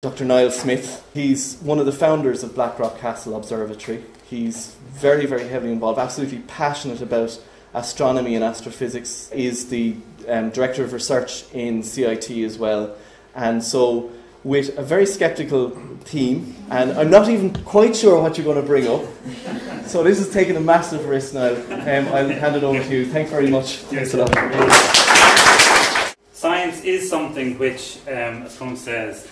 Dr. Niall Smith. He's one of the founders of Blackrock Castle Observatory. He's very, very heavily involved, absolutely passionate about astronomy and astrophysics. Is the um, director of research in CIT as well, and so with a very skeptical team, and I'm not even quite sure what you're going to bring up. So this is taking a massive risk now. Um, I'll hand it over to you. Thanks very much. Thanks a lot. Science is something which, um, as Tom says,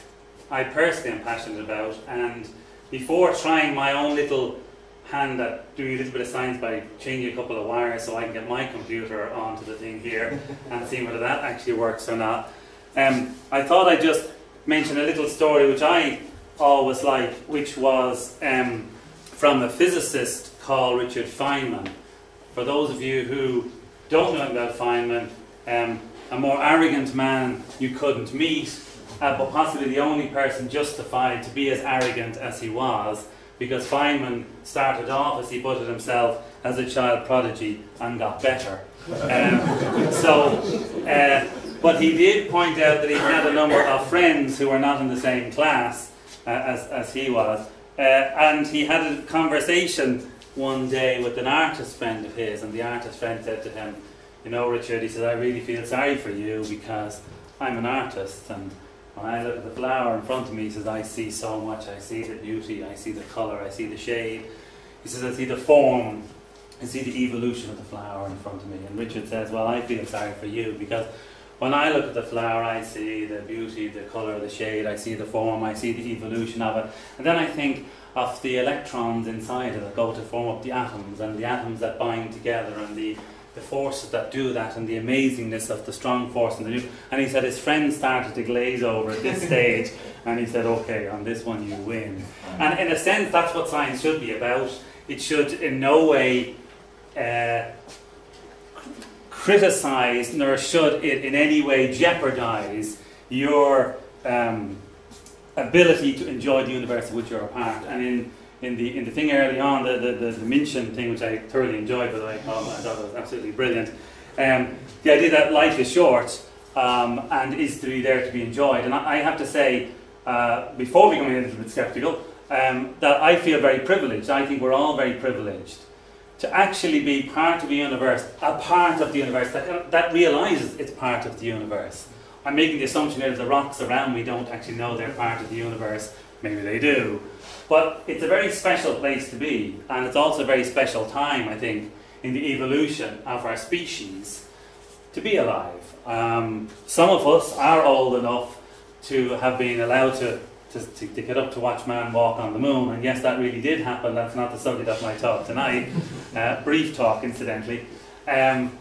I personally am passionate about, and before trying my own little hand at doing a little bit of science by changing a couple of wires so I can get my computer onto the thing here and see whether that actually works or not, um, I thought I'd just mention a little story which I always like, which was um, from a physicist called Richard Feynman. For those of you who don't know about Feynman, um, a more arrogant man you couldn't meet uh, but possibly the only person justified to be as arrogant as he was, because Feynman started off, as he put it himself, as a child prodigy and got better. Um, so, uh, but he did point out that he had a number of friends who were not in the same class uh, as, as he was. Uh, and he had a conversation one day with an artist friend of his, and the artist friend said to him, You know, Richard, he said, I really feel sorry for you because I'm an artist and when I look at the flower in front of me, he says, I see so much. I see the beauty, I see the colour, I see the shade. He says, I see the form, I see the evolution of the flower in front of me. And Richard says, Well, I feel sorry for you because when I look at the flower, I see the beauty, the colour, the shade, I see the form, I see the evolution of it. And then I think of the electrons inside it that go to form up the atoms and the atoms that bind together and the the forces that do that and the amazingness of the strong force and the new. And he said his friends started to glaze over at this stage, and he said, "Okay, on this one you win." And in a sense, that's what science should be about. It should in no way. Uh, criticize nor should it in any way jeopardize your um, ability to enjoy the universe of which you're a part. And in in the in the thing early on, the the, the, the Minchin thing, which I thoroughly enjoyed, by the way, I thought it was absolutely brilliant. Um, the idea that life is short um, and is to be there to be enjoyed, and I, I have to say, uh, before becoming a little bit skeptical, um, that I feel very privileged. I think we're all very privileged to actually be part of the universe, a part of the universe that, that realizes it's part of the universe. I'm making the assumption that the rocks around me don't actually know they're part of the universe. Maybe they do. But it's a very special place to be, and it's also a very special time, I think, in the evolution of our species to be alive. Um, some of us are old enough to have been allowed to, to, to, to, get up to watch man walk on the moon, and yes, that really did happen. That's not the subject of my talk tonight. Uh, brief talk, incidentally. Um,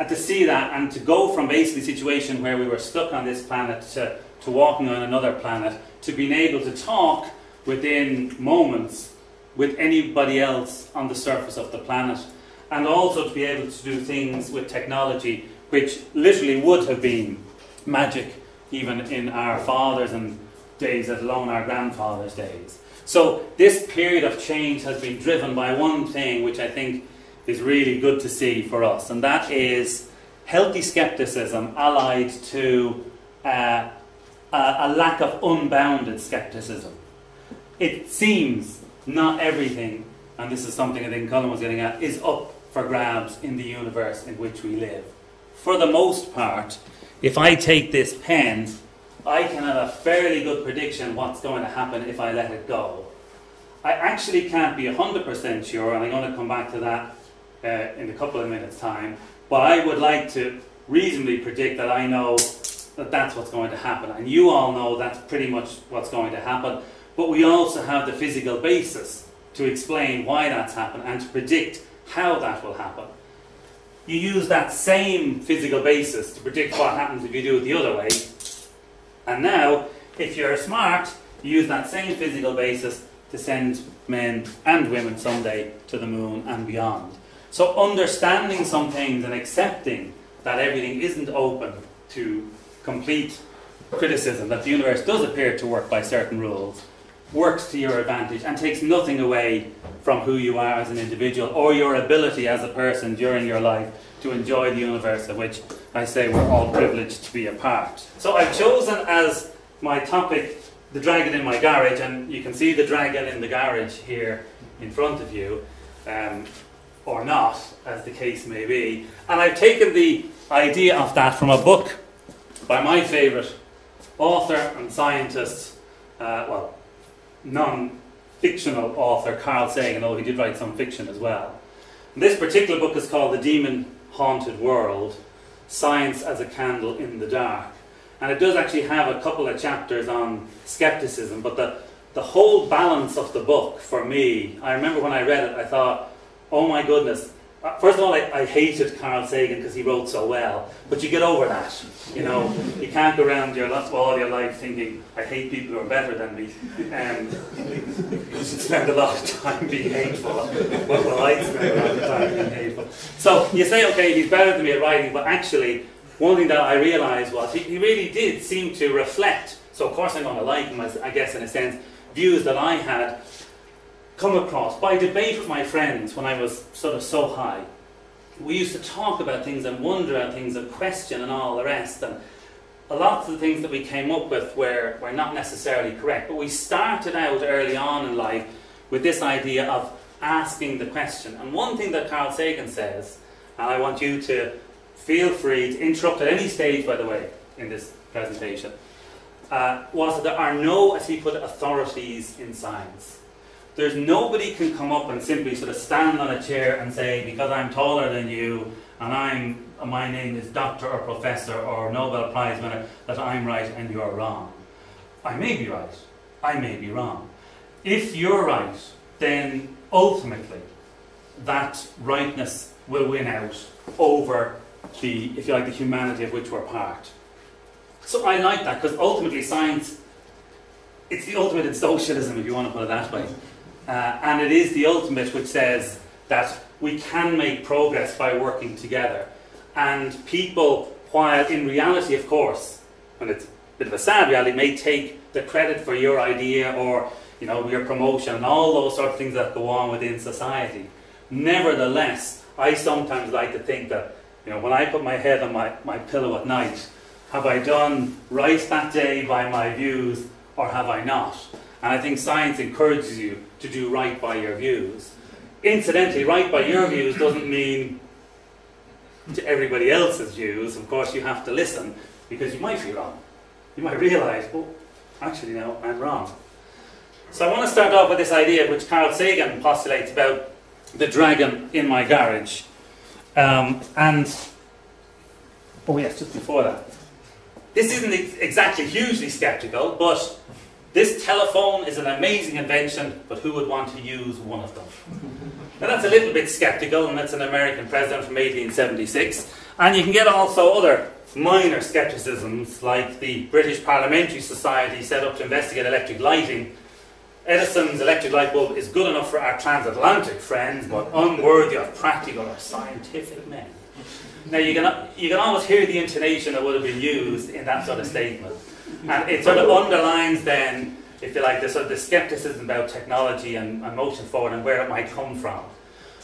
and to see that and to go from basically a situation where we were stuck on this planet to, to walking on another planet, to being able to talk within moments with anybody else on the surface of the planet, and also to be able to do things with technology which literally would have been magic even in our fathers and days, let alone our grandfathers' days. So this period of change has been driven by one thing which I think is really good to see for us, and that is healthy skepticism allied to uh, a, a lack of unbounded skepticism it seems not everything, and this is something I think Colin was getting at, is up for grabs in the universe in which we live. For the most part, if I take this pen, I can have a fairly good prediction what's going to happen if I let it go. I actually can't be 100% sure, and I'm going to come back to that uh, in a couple of minutes' time, but I would like to reasonably predict that I know that that's what's going to happen. And you all know that's pretty much what's going to happen. But we also have the physical basis to explain why that's happened and to predict how that will happen. You use that same physical basis to predict what happens if you do it the other way. And now, if you're smart, you use that same physical basis to send men and women someday to the moon and beyond. So, understanding some things and accepting that everything isn't open to complete criticism, that the universe does appear to work by certain rules, works to your advantage and takes nothing away from who you are as an individual or your ability as a person during your life to enjoy the universe of which I say we're all privileged to be a part. So I've chosen as my topic the dragon in my garage, and you can see the dragon in the garage here in front of you, um, or not, as the case may be. And I've taken the idea of that from a book by my favourite author and scientist, uh, well, non fictional author, Carl Sagan, although he did write some fiction as well. And this particular book is called The Demon Haunted World Science as a Candle in the Dark. And it does actually have a couple of chapters on skepticism, but the, the whole balance of the book for me, I remember when I read it, I thought, oh my goodness, first of all, I, I hated Carl Sagan because he wrote so well, but you get over that. You know, you can't go around your all your life thinking I hate people who are better than me, and you should spend a lot of time being hateful. Well, well I spend a lot of time being hateful. So you say, okay, he's better than me at writing, but actually, one thing that I realised was he, he really did seem to reflect. So of course I'm going to like him, I guess, in a sense, views that I had come across by debate with my friends when I was sort of so high. We used to talk about things and wonder at things and question and all the rest. And a lot of the things that we came up with were, were not necessarily correct. But we started out early on in life with this idea of asking the question. And one thing that Carl Sagan says, and I want you to feel free to interrupt at any stage, by the way, in this presentation, uh, was that there are no, as he put it, authorities in science. There's nobody can come up and simply sort of stand on a chair and say, because I'm taller than you and I'm my name is doctor or professor or Nobel Prize winner, that I'm right and you're wrong. I may be right. I may be wrong. If you're right, then ultimately that rightness will win out over the, if you like, the humanity of which we're part. So I like that because ultimately science, it's the ultimate in socialism, if you want to put it that way. Uh, and it is the ultimate which says that we can make progress by working together. And people, while in reality, of course, and it's a bit of a sad reality, may take the credit for your idea or you know your promotion and all those sort of things that go on within society. Nevertheless, I sometimes like to think that you know when I put my head on my, my pillow at night, have I done right that day by my views or have I not? And I think science encourages you to do right by your views. Incidentally, right by your views doesn't mean to everybody else's views. Of course, you have to listen because you might be wrong. You might realize, oh, actually, no, I'm wrong. So I want to start off with this idea which Carl Sagan postulates about the dragon in my garage. Um, and, oh yes, just before that. This isn't exactly hugely skeptical, but this telephone is an amazing invention, but who would want to use one of them? now that's a little bit skeptical, and that's an American president from 1876. And you can get also other minor skepticisms, like the British Parliamentary Society set up to investigate electric lighting. Edison's electric light bulb is good enough for our transatlantic friends, but unworthy of practical or scientific men. Now you can, you can almost hear the intonation that would have been used in that sort of statement. And it sort of underlines then, if you like, the sort of the skepticism about technology and, and motion forward and where it might come from.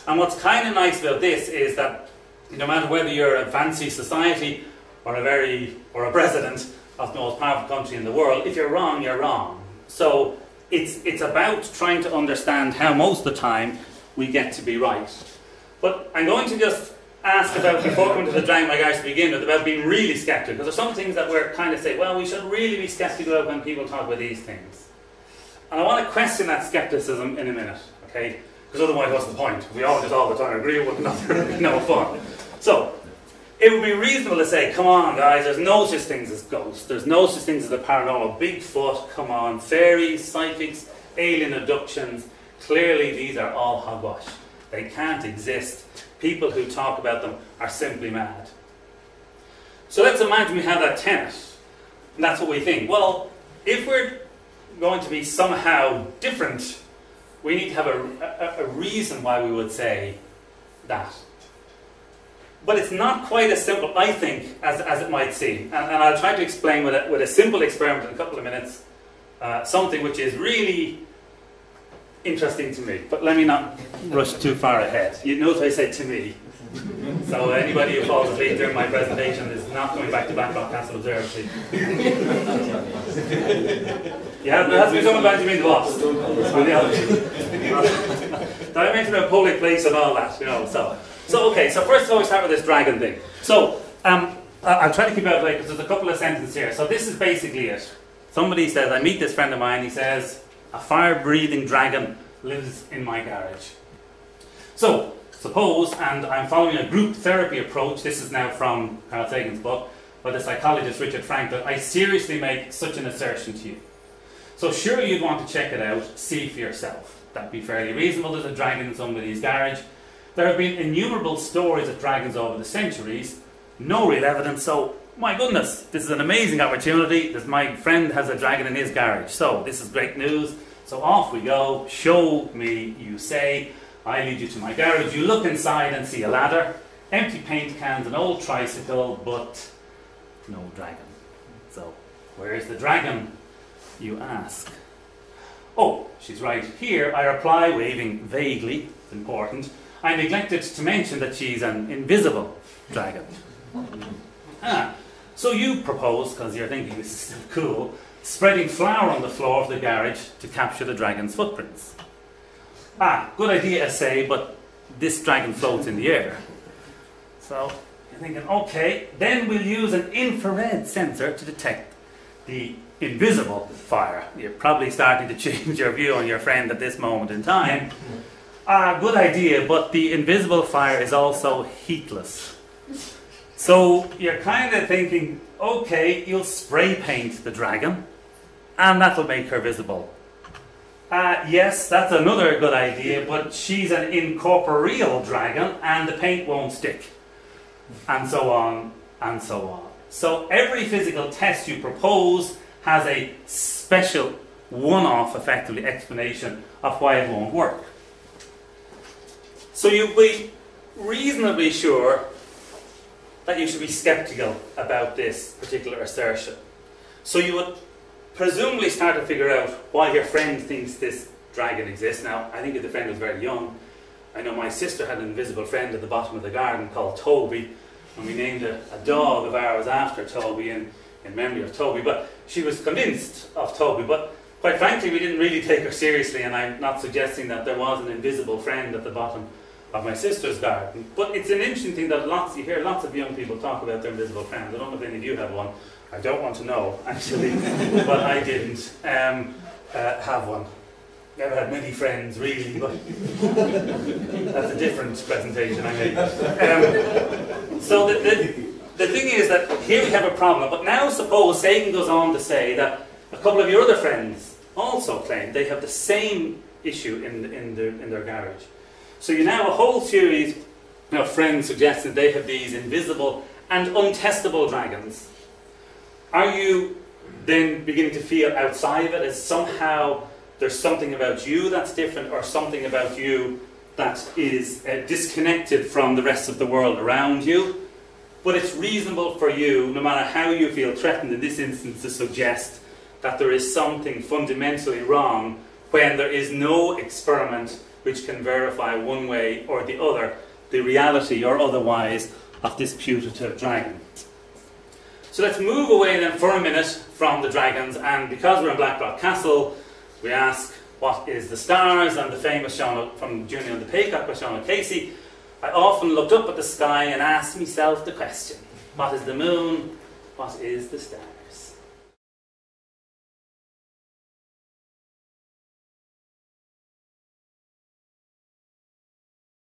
And what's kind of nice about this is that no matter whether you're a fancy society or a very or a president of the most powerful country in the world, if you're wrong, you're wrong. So it's it's about trying to understand how most of the time we get to be right. But I'm going to just ask about before coming to the Dragon My Guys to begin with about being really skeptical because there's some things that we're kind of say, well, we should really be skeptical about when people talk about these things. And I want to question that skepticism in a minute, okay? Because otherwise, what's the point? We all just all the time agree with nothing, no fun. So, it would be reasonable to say, come on, guys, there's no such things as ghosts. There's no such things as the paranormal. Bigfoot, come on. Fairies, psychics, alien abductions. Clearly, these are all hogwash. They can't exist people who talk about them are simply mad. So let's imagine we have that tenet, and that's what we think. Well, if we're going to be somehow different, we need to have a, a, a reason why we would say that. But it's not quite as simple, I think, as, as it might seem. And, and I'll try to explain with a, with a simple experiment in a couple of minutes uh, something which is really interesting to me. But let me not rush too far ahead. You notice I said to me. So anybody who falls asleep during my presentation is not going back to Blackrock Castle Observatory. yeah, there has to be someone mean the boss. I mentioned a public place and all that, you know. So, so okay. So first of all, we start with this dragon thing. So, um, I'll try to keep it out because there's a couple of sentences here. So this is basically it. Somebody says, I meet this friend of mine. He says, a fire-breathing dragon lives in my garage. So suppose, and I'm following a group therapy approach. This is now from Carl Sagan's book by the psychologist Richard Frank. That I seriously make such an assertion to you. So surely you'd want to check it out, see for yourself. That'd be fairly reasonable. There's a dragon in somebody's garage. There have been innumerable stories of dragons over the centuries. No real evidence. So my goodness, this is an amazing opportunity. This, my friend has a dragon in his garage. So this is great news. So off we go. Show me, you say. I lead you to my garage. You look inside and see a ladder, empty paint cans, an old tricycle, but no dragon. So, where's the dragon? You ask. Oh, she's right here. I reply, waving vaguely. important. I neglected to mention that she's an invisible dragon. Ah, so you propose, because you're thinking this is still cool, spreading flour on the floor of the garage to capture the dragon's footprints. Ah, good idea, I say, but this dragon floats in the air. So you're thinking, okay, then we'll use an infrared sensor to detect the invisible fire. You're probably starting to change your view on your friend at this moment in time. Ah, good idea, but the invisible fire is also heatless. So you're kind of thinking, okay, you'll spray paint the dragon, and that'll make her visible. Uh, yes, that's another good idea, but she's an incorporeal dragon, and the paint won't stick. And so on, and so on. So every physical test you propose has a special one-off, effectively, explanation of why it won't work. So you'll be reasonably sure that you should be skeptical about this particular assertion. So you would presumably start to figure out why your friend thinks this dragon exists. Now, I think if the friend was very young, I know my sister had an invisible friend at the bottom of the garden called Toby, and we named a, a dog of ours after Toby in, in memory of Toby. But she was convinced of Toby. But quite frankly, we didn't really take her seriously, and I'm not suggesting that there was an invisible friend at the bottom of my sister's garden. But it's an interesting thing that lots you hear lots of young people talk about their invisible friends. I don't know if any of you have one. I don't want to know actually, but I didn't um, uh, have one. Never had many friends really, but that's a different presentation I made. Um, so the, the, the thing is that here we have a problem. But now suppose Sagan goes on to say that a couple of your other friends also claim they have the same issue in, in, their, in their garage. So you now have a whole series of friends suggesting they have these invisible and untestable dragons. Are you then beginning to feel outside of it as somehow there's something about you that's different or something about you that is uh, disconnected from the rest of the world around you? But it's reasonable for you, no matter how you feel threatened in this instance, to suggest that there is something fundamentally wrong when there is no experiment which can verify one way or the other the reality or otherwise of this putative dragon. So let's move away then for a minute from the dragons, and because we're in Blackrock Castle, we ask what is the stars and the famous Sean from Juno and the Paycock by Sean O'Casey. I often looked up at the sky and asked myself the question, what is the moon? What is the stars?